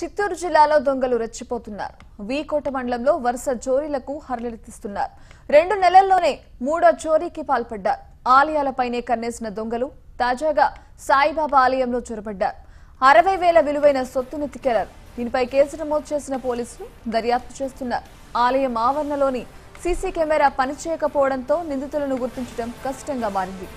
చిత్తూరు జిల్లాలో దొంగలు రెచ్చిపోతున్నారు. వీకోట మండలంలో వరుస చోరీలకు హరలెత్తిస్తున్నారు. రెండు నెలల్లోనే మూడో చోరీకి పాల్పడ్డారు. ఆలయాలపైనే కన్నేసిన దొంగలు తాజాగా సాయిబాబా ఆలయంలో చొరబడ్డారు. అరవై వేల విలువైన సొత్తును ఎత్తికెళ్ళారు దీనిపై కేసు నమోదు చేసిన పోలీసులు దర్యాప్తు చేస్తున్నారు. ఆలయం ఆవరణలోని సీసీ కెమెరా పనిచేయకపోవడంతో నిందితులను గుర్తించడం కష్టంగా మారింది.